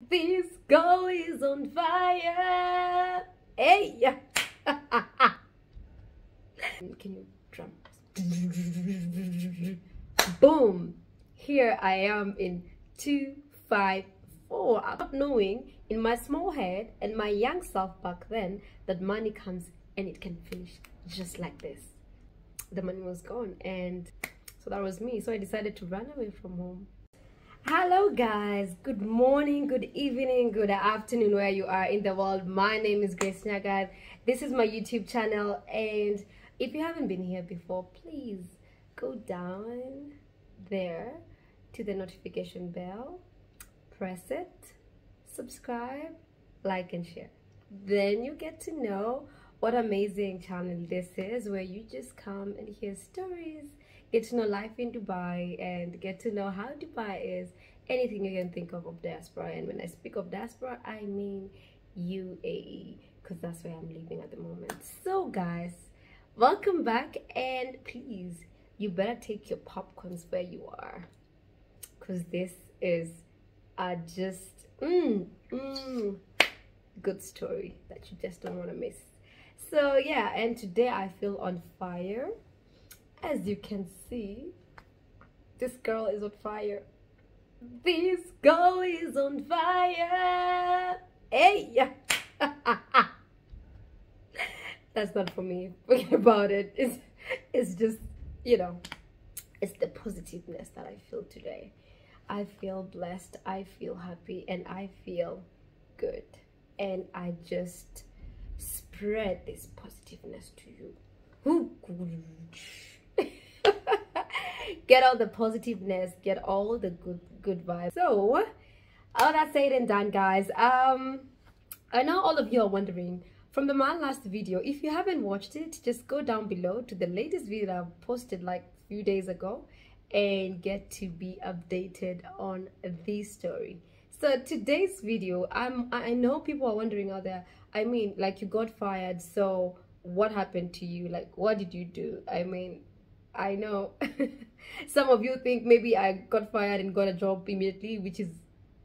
This girl is on fire. Hey. Can you drum? Boom. Here I am in 254. Not knowing in my small head and my young self back then that money comes and it can finish just like this. The money was gone and so that was me. So I decided to run away from home hello guys. Good morning good evening good afternoon where you are in the world. My name is grace nyagat this is my youtube channel and if you haven't been here before please go down there to the notification bell press it subscribe like and share. Then you get to know what amazing channel this is where you just come and hear stories get to know life in Dubai and get to know how Dubai is, anything you can think of of diaspora. And when I speak of diaspora, I mean UAE because that's where I'm living at the moment. So guys, welcome back and please, you better take your popcorns where you are because this is a just mm, mm, good story that you just don't want to miss. So yeah, and today I feel on fire as you can see this girl is on fire. This girl is on fire. Hey that's not for me. Forget about it. It's it's just you know it's the positiveness that i feel today. I feel blessed i feel happy and i feel good. And i just spread this positiveness to you get all the positiveness get all the good good vibes. So all that said and done guys um i know all of you are wondering from the my last video if you haven't watched it just go down below to the latest video i posted like a few days ago and get to be updated on this story. So today's video i'm i know people are wondering out there i mean like you got fired so what happened to you? Like what did you do? I mean I know some of you think maybe I got fired and got a job immediately, which is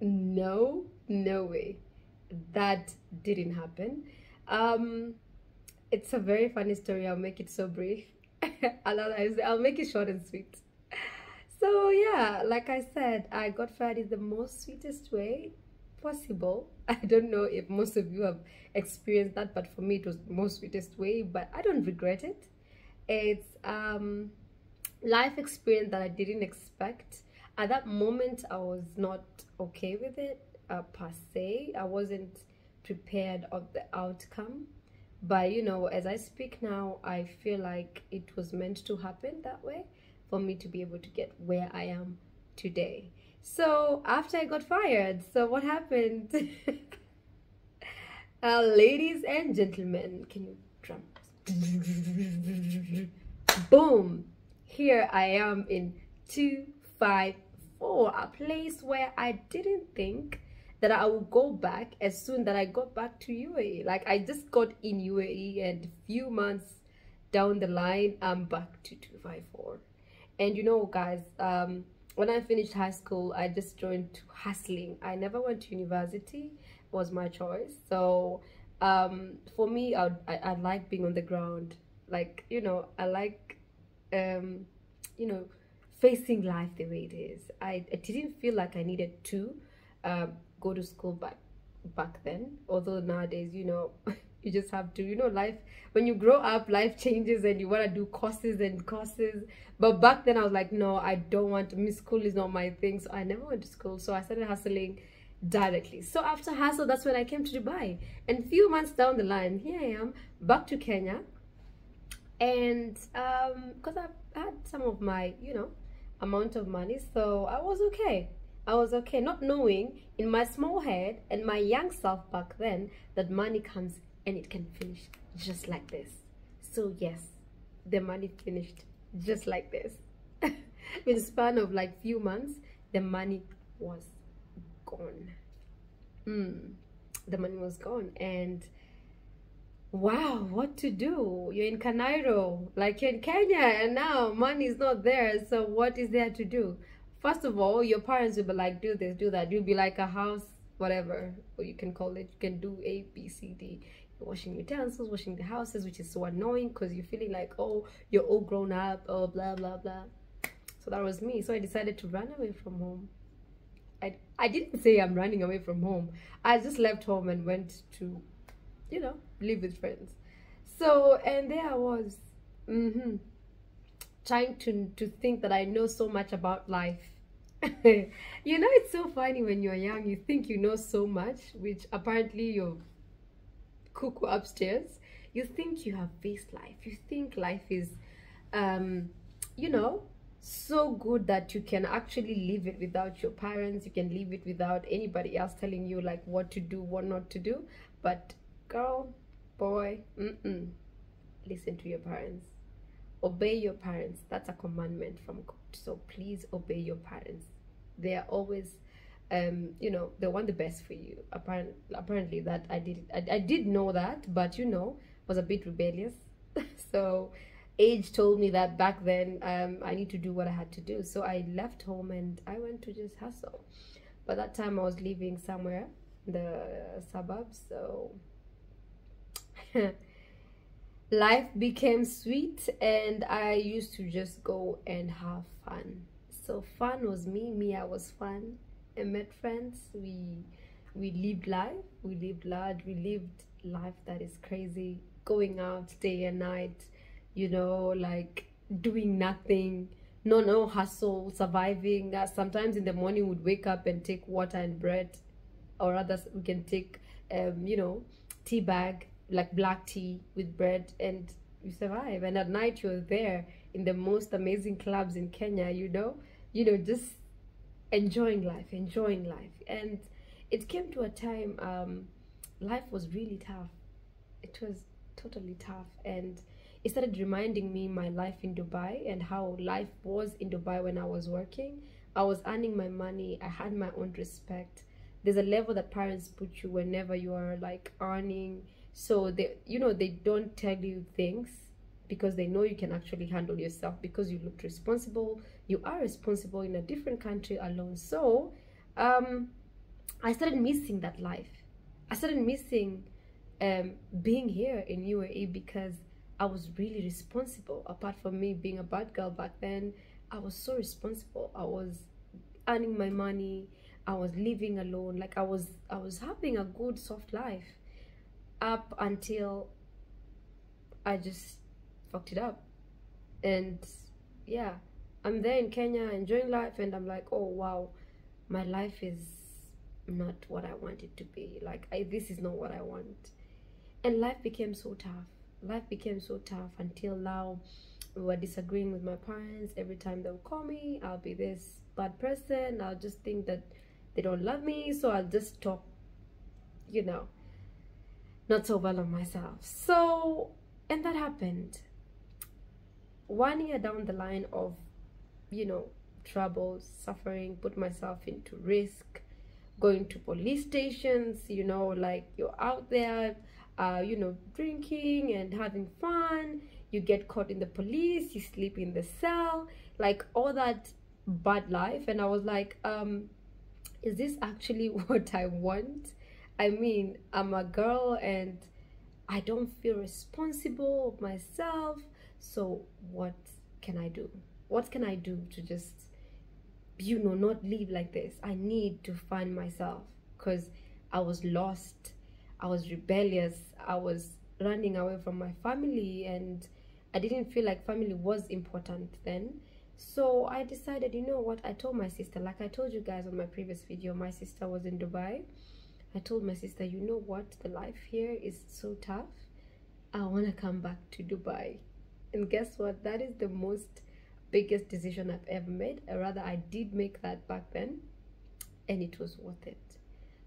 no, no way. That didn't happen. Um, it's a very funny story. I'll make it so brief. otherwise I'll make it short and sweet. So yeah, like I said, I got fired in the most sweetest way possible. I don't know if most of you have experienced that, but for me it was the most sweetest way, but I don't regret it. It's um life experience that I didn't expect. At that moment, I was not okay with it uh, per se. I wasn't prepared of the outcome. But you know, as I speak now, I feel like it was meant to happen that way for me to be able to get where I am today. So after I got fired, so what happened? uh, ladies and gentlemen, can you drum? Boom! Here I am in 254, a place where I didn't think that I would go back as soon that I got back to UAE. Like I just got in UAE and few months down the line, I'm back to 254. And you know, guys, um, when I finished high school, I just joined hustling. I never went to university, was my choice. So um, for me, I, I, I like being on the ground. Like, you know, I like um, you know, facing life the way it is. I, I didn't feel like I needed to um, go to school back back then. Although nowadays, you know, you just have to, you know, life when you grow up, life changes and you want to do courses and courses. But back then, I was like, no, I don't want to. Miss school is not my thing, so I never went to school. So I started hustling directly. So after hustle, that's when I came to Dubai. And few months down the line, here I am back to Kenya and um because i had some of my you know amount of money so i was okay. I was okay not knowing in my small head and my young self back then that money comes and it can finish just like this. So yes the money finished just like this. In the span of like few months the money was gone. Mm, the money was gone and wow what to do? You're in Kanairo like you're in Kenya and now money is not there so what is there to do? First of all your parents will be like do this do that. You'll be like a house whatever or you can call it you can do a b c d. You're washing utensils washing the houses which is so annoying because you're feeling like oh you're all grown up oh blah blah blah. So that was me. So i decided to run away from home. I i didn't say i'm running away from home. I just left home and went to you know live with friends. So and there i was mm-hmm, trying to to think that i know so much about life. You know it's so funny when you're young you think you know so much which apparently you're cuckoo upstairs you think you have faced life. You think life is um you know so good that you can actually live it without your parents you can live it without anybody else telling you like what to do what not to do. But girl boy mm-mm. listen to your parents. Obey your parents. That's a commandment from god. So please obey your parents. They are always um you know they want the best for you. Apparently apparently that i did I, I did know that but you know was a bit rebellious. So age told me that back then um i need to do what i had to do. So i left home and i went to just hustle. But that time i was living somewhere in the suburbs so life became sweet and i used to just go and have fun. So fun was me me i was fun. I met friends we we lived life we lived large we lived life that is crazy. Going out day and night you know like doing nothing no no hustle surviving. Uh, sometimes in the morning we'd wake up and take water and bread or others we can take um you know tea bag like black tea with bread and you survive. And at night you're there in the most amazing clubs in kenya you know? You know just enjoying life enjoying life. And it came to a time um life was really tough. It was totally tough. And it started reminding me my life in dubai and how life was in dubai when i was working. I was earning my money. I had my own respect. There's a level that parents put you whenever you are like earning so they you know they don't tell you things because they know you can actually handle yourself because you looked responsible. You are responsible in a different country alone. So um i started missing that life. I started missing um being here in uae because i was really responsible. Apart from me being a bad girl back then i was so responsible. I was earning my money. I was living alone. Like i was i was having a good soft life up until I just fucked it up. And yeah, I'm there in Kenya enjoying life, and I'm like, oh wow, my life is not what I want it to be. Like, I, this is not what I want. And life became so tough. Life became so tough until now. We were disagreeing with my parents. Every time they'll call me, I'll be this bad person. I'll just think that they don't love me, so I'll just talk, you know not so well on myself. So, and that happened. One year down the line of, you know, troubles, suffering, put myself into risk, going to police stations, you know, like you're out there, uh, you know, drinking and having fun. You get caught in the police, you sleep in the cell, like all that bad life. And I was like, um, is this actually what I want? I mean, I'm a girl and I don't feel responsible of myself. So what can I do? What can I do to just, you know, not live like this? I need to find myself because I was lost. I was rebellious. I was running away from my family and I didn't feel like family was important then. So I decided, you know what? I told my sister, like I told you guys on my previous video, my sister was in Dubai I told my sister, you know what? The life here is so tough. I want to come back to Dubai. And guess what? That is the most biggest decision I've ever made. Or rather, I did make that back then. And it was worth it.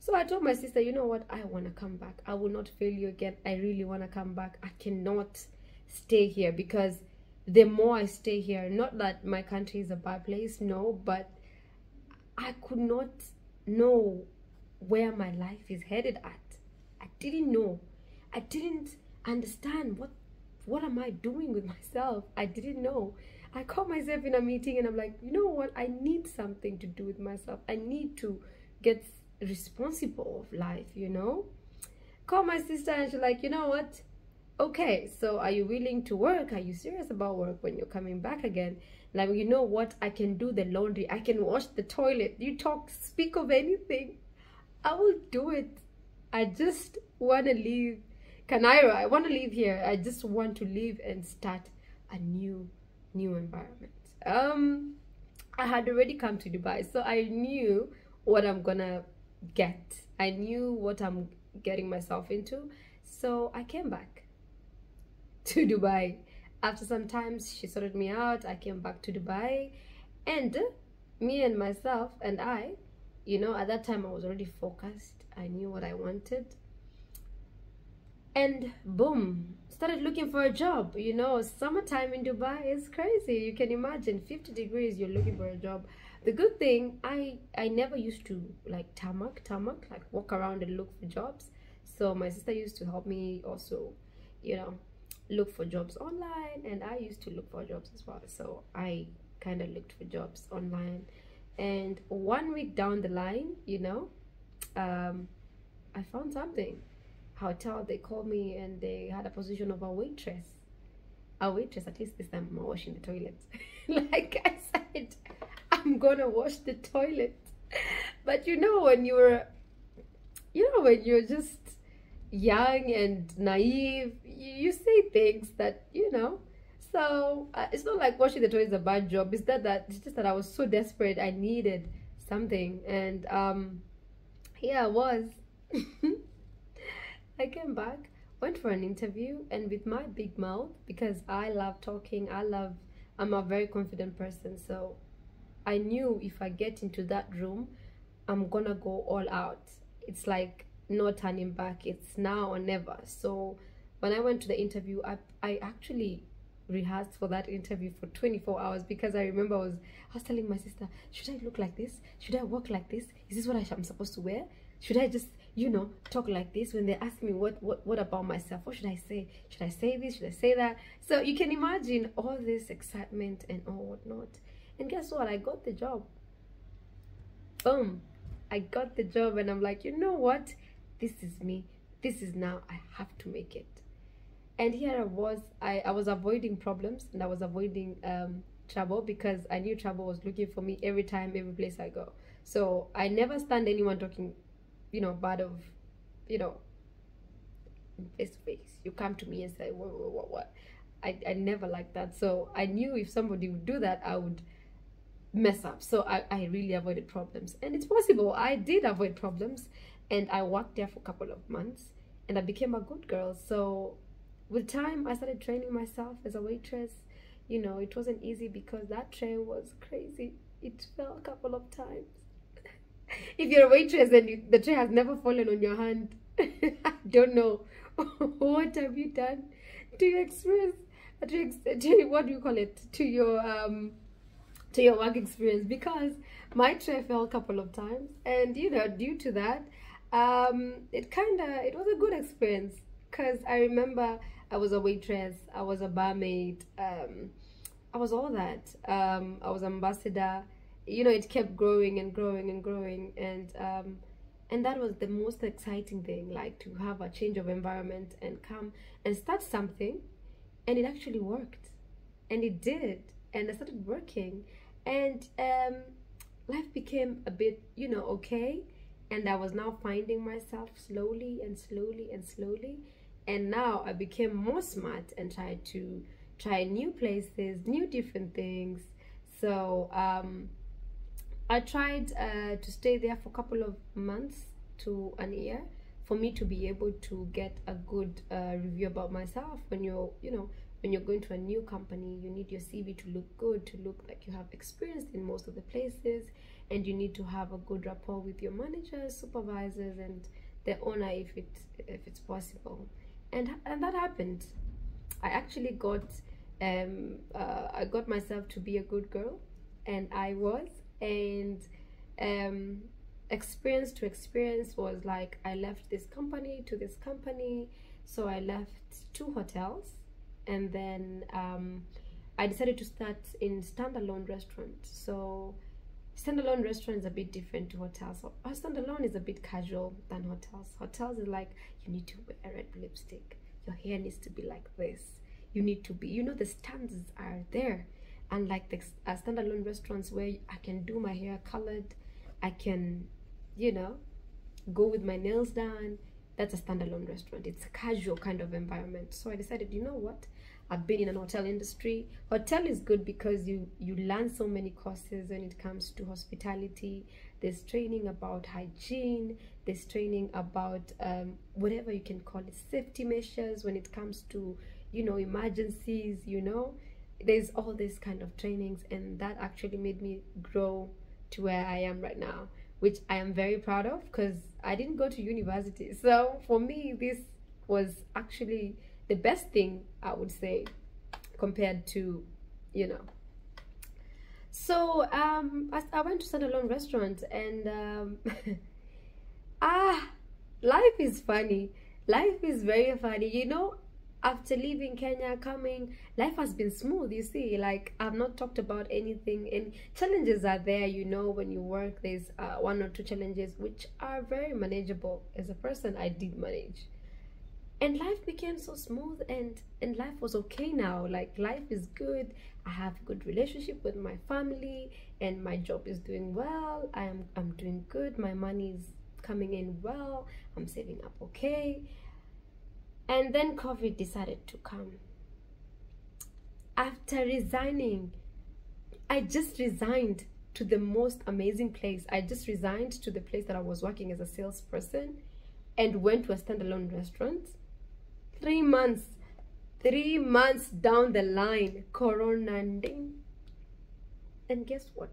So I told my sister, you know what? I want to come back. I will not fail you again. I really want to come back. I cannot stay here because the more I stay here, not that my country is a bad place, no, but I could not know where my life is headed at. I didn't know. I didn't understand what what am I doing with myself? I didn't know. I caught myself in a meeting and I'm like, you know what? I need something to do with myself. I need to get responsible of life, you know. Call my sister and she's like, you know what? Okay, so are you willing to work? Are you serious about work when you're coming back again? Like, you know what? I can do the laundry. I can wash the toilet. You talk, speak of anything. I will do it. I just want to leave Kanairo. I want to leave here. I just want to leave and start a new, new environment. Um, I had already come to Dubai, so I knew what I'm gonna get. I knew what I'm getting myself into. So I came back to Dubai. After some time, she sorted me out. I came back to Dubai. And me and myself and I, you know, at that time I was already focused. I knew what I wanted. And boom, started looking for a job. You know, summertime in Dubai is crazy. You can imagine 50 degrees, you're looking for a job the good thing i i never used to like tarmac tarmac like walk around and look for jobs so my sister used to help me also you know look for jobs online and i used to look for jobs as well so i kind of looked for jobs online and one week down the line you know um i found something. Hotel they called me and they had a position of a waitress. A waitress at least this time i'm washing the toilet. Like i said I'm gonna wash the toilet. But you know, when you're, you know, when you're just young and naive, you say things that, you know, so uh, it's not like washing the toilet is a bad job. It's that, that it's just that I was so desperate. I needed something. And um, here I was. I came back, went for an interview, and with my big mouth, because I love talking, I love, I'm a very confident person. So I knew if I get into that room, I'm gonna go all out. It's like no turning back. It's now or never. So when I went to the interview, I I actually rehearsed for that interview for 24 hours because I remember I was I was telling my sister, should I look like this? Should I walk like this? Is this what I am supposed to wear? Should I just you know talk like this when they ask me what what what about myself? What should I say? Should I say this? Should I say that? So you can imagine all this excitement and all whatnot. And guess what? I got the job. Boom. I got the job and I'm like, you know what? This is me. This is now. I have to make it. And here I was. I, I was avoiding problems and I was avoiding um, trouble because I knew trouble was looking for me every time, every place I go. So I never stand anyone talking, you know, bad of, you know, face to face. You come to me and say, what, what, what, what. I, I never like that. So I knew if somebody would do that, I would mess up so I, I really avoided problems and it's possible i did avoid problems and i worked there for a couple of months and i became a good girl so with time i started training myself as a waitress. You know it wasn't easy because that train was crazy. It fell a couple of times. If you're a waitress and you, the tray has never fallen on your hand. I don't know. What have you done to your experience? To, to what do you call it? To your um to your work experience? Because my tray fell a couple of times and you know due to that um it kind of it was a good experience because i remember i was a waitress. I was a barmaid. Um i was all that. Um i was ambassador. You know it kept growing and growing and growing. And um and that was the most exciting thing like to have a change of environment and come and start something. And it actually worked. And it did. And i started working. And um, life became a bit you know okay. And i was now finding myself slowly and slowly and slowly and now i became more smart and tried to try new places new different things. So um, i tried uh, to stay there for a couple of months to an year for me to be able to get a good uh, review about myself. When you're you know when you're going to a new company you need your cv to look good to look like you have experience in most of the places and you need to have a good rapport with your managers supervisors and the owner if it if it's possible and and that happened i actually got um uh, i got myself to be a good girl and i was and um experience to experience was like i left this company to this company so i left two hotels and then um, I decided to start in standalone restaurant. So standalone restaurant is a bit different to hotels. A standalone is a bit casual than hotels. Hotels is like you need to wear red lipstick. Your hair needs to be like this. You need to be, you know, the standards are there. And like the uh, standalone restaurants where I can do my hair colored, I can, you know, go with my nails done. That's a standalone restaurant. It's a casual kind of environment. So I decided, you know what? I've been in an hotel industry. Hotel is good because you you learn so many courses when it comes to hospitality. There's training about hygiene. There's training about um, whatever you can call it, safety measures when it comes to you know emergencies. You know, there's all these kind of trainings, and that actually made me grow to where I am right now, which I am very proud of because I didn't go to university. So for me, this was actually the best thing I would say compared to, you know. So um, I, I went to standalone restaurant and um, ah, life is funny. Life is very funny. You know, after leaving Kenya, coming, life has been smooth. You see, like I've not talked about anything, and challenges are there. You know, when you work, there's uh, one or two challenges which are very manageable. As a person, I did manage and life became so smooth and and life was okay now. Like life is good. I have a good relationship with my family and my job is doing well. I am i'm doing good. My money is coming in well. I'm saving up okay. And then covid decided to come. After resigning i just resigned to the most amazing place. I just resigned to the place that i was working as a salesperson and went to a standalone restaurant three months three months down the line corona and guess what